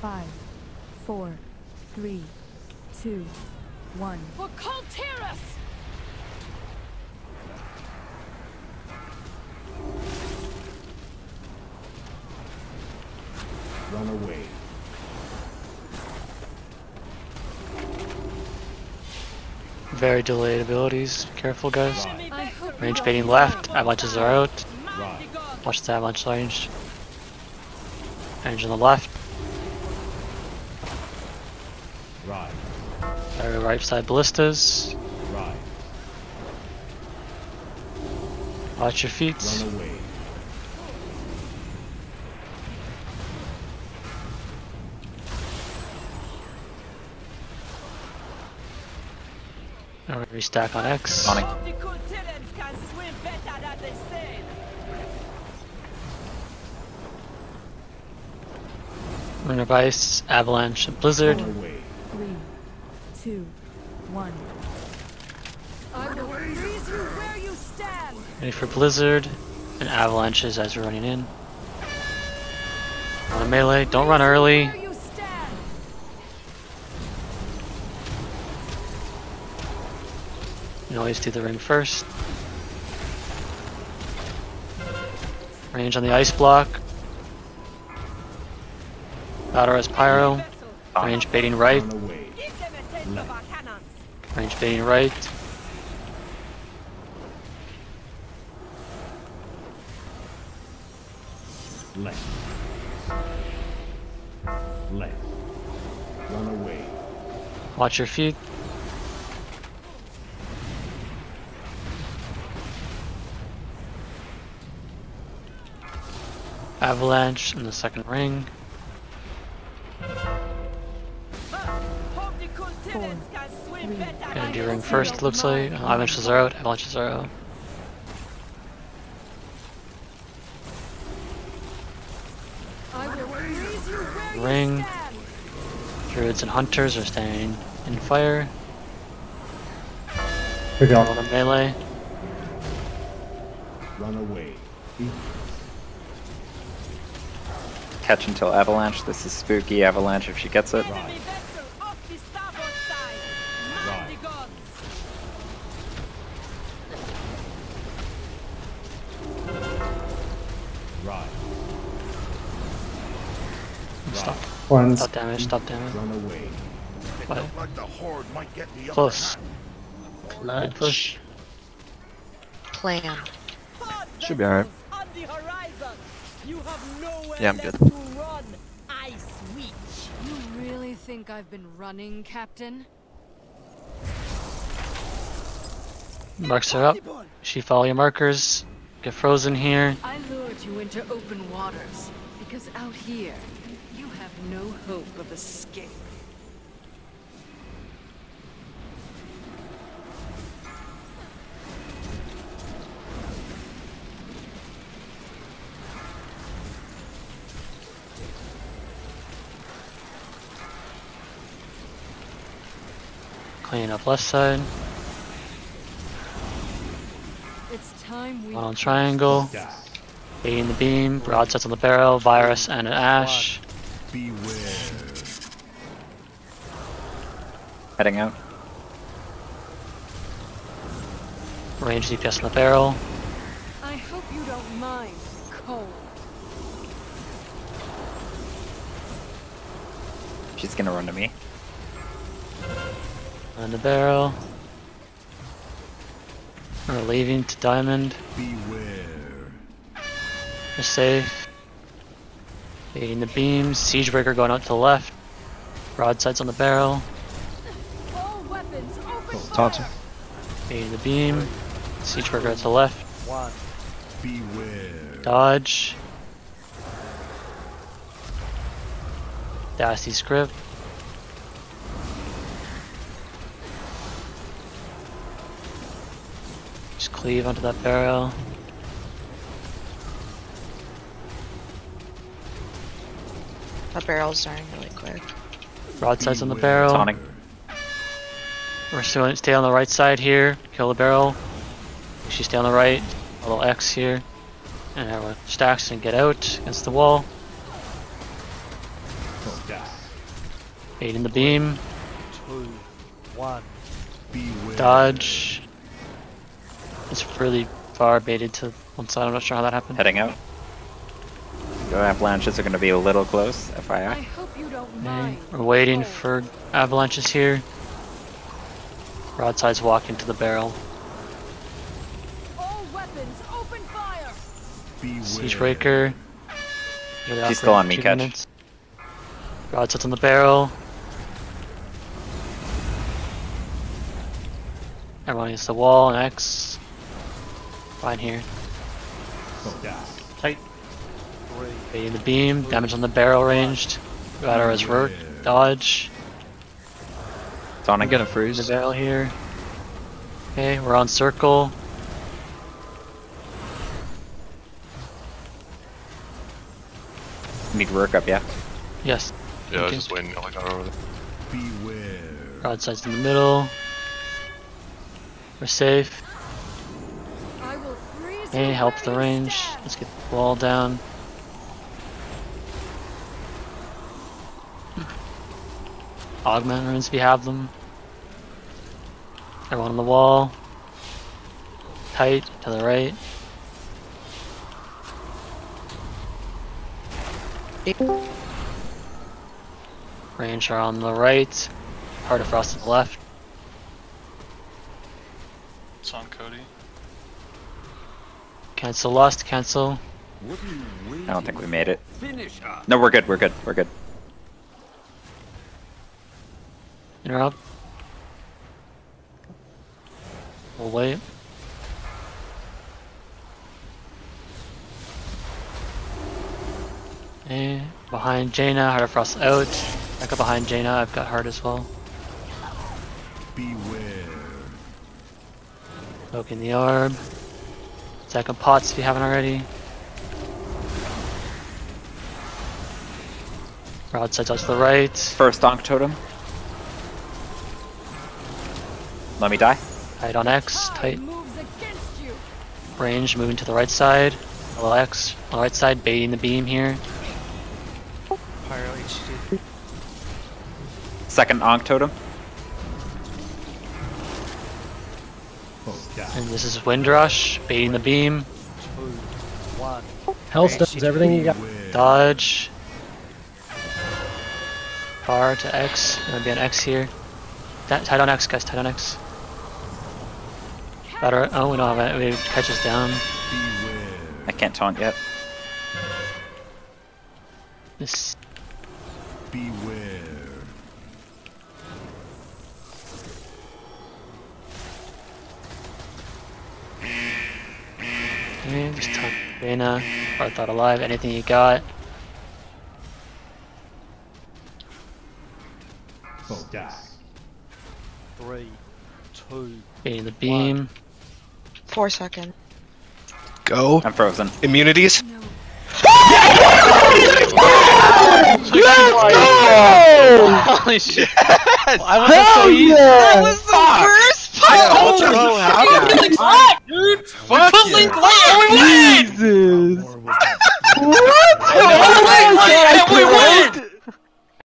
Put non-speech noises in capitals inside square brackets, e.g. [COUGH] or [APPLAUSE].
Five, four, three, two, one. For Kul Tiras! Run away. Very delayed abilities. Careful, guys. Ride. I hope Range baiting left. Avalanches are out. Watch the avalanche range. Range on the left. Ride. Very right side ballistas. Ride. Watch your feet. Run away. And we restack on X. Sonic. The Kul Tirans can swim better than they sail! Lunar Vice, Avalanche, and Blizzard. Run away. Three, two, one. I will freeze you where you stand! Ready for Blizzard and Avalanches as we're running in. On a melee, don't run early. You can always do the ring first. Range on the ice block. Battle as Pyro. Range baiting right. Range baiting right. Left. Left. Run away. Watch your feet. Avalanche in the second ring. Gonna do ring sail. first, looks like. Uh, avalanches are out, avalanches are out. I will freeze you where you Ring. Druids and hunters are staying in fire. Pick On up. a melee. Run away. Catch until Avalanche. This is spooky Avalanche if she gets it. Ride. Ride. Stop. One. Stop damage, stop damage. Run away. What? like the horde might get the upper Close. hand. Good push. Plan. Should be alright. vessels On the horizon! You have nowhere Yeah, I'm good. to run! Ice Witch! You really think I've been running, Captain? Marks her up. She follow your markers. Get frozen here. I lured you into open waters because out here, you have no hope of escape. Clean up left side. On triangle. Die. Baiting the beam. Broadsides on the barrel. Virus and an ash. Beware. Heading out. Range DPS on the barrel. I hope you don't mind cold. She's gonna run to me. On the barrel. We're leaving to diamond. Beware. You're safe. Baiting the beam. Siegebreaker going out to the left. Broadsides on the barrel. All weapons open Taunting. Baiting the beam. Siegebreaker out to the left. One. Beware. Dodge. Dasty script. Just cleave onto that barrel. Our barrel's dying really quick. Broadsides on the barrel. Taunting. We're still stay on the right side here. Kill the barrel. She stay on the right. A little X here. And everyone stacks and get out against the wall. Eight in the beam. two, one. Beware. Dodge. It's really far baited to one side. I'm not sure how that happened. Heading out. The avalanches are going to be a little close, I hope you don't mind. We're waiting for avalanches here. Broadsides walk into the barrel. All weapons, open fire! Siegebreaker. Really She's still on me, two catch. minutes. Broadsides on the barrel. Everyone against the wall, and X. Fine here. Oh, Foe die. Tight. Three, Baiting the beam, damage on the barrel ranged. Got her as rook, dodge. Sonic. Get a freeze. The barrel here. Okay, we're on circle. Need work up, yeah? Yes. Yeah, I was just waiting. I got over there. Beware. Broadsides in the middle. We're safe. Hey, help the range. Let's get the wall down. Augment runes if you have them. Everyone on the wall. Tight to the right. Range are on the right. Heart of Frost to the left. It's on Cody. Cancel lost, cancel. What are you waiting I don't think we made it. No, we're good, we're good, we're good. Interrupt. We'll wait. Okay, behind Jaina, Heart of Frost out. Back up behind Jaina, I've got Heart as well. Beware. Poking the orb. Second pots if you haven't already. Broadside out to the right. First Donk Totem. Let me die. Tight on X, tight moves against you. range, moving to the right side. Hello X, on the right side, baiting the beam here. pyro HD. Second Onk Totem. Foe die. And this is Windrush, baiting the beam. Two, one. Healthstones, everything you got. Dodge. Bar to X. Gonna be an X here. That, tight on X, guys. Tight on X. Better. Oh, we don't have it. We catch us down. I can't taunt yet. This. Beware. Okay, just tuck Dana. Or thought alive. Anything you got. Foe die. Three, two, Baiting the beam. Four seconds. Go. I'm frozen. Immunities. No. [LAUGHS] Holy shit. I was just so easy. That was the worst Yeah, what's wrong? How Fuck, dude. Fuck Put Link Light and we win. Jesus. Or was that Put Link Light and we win.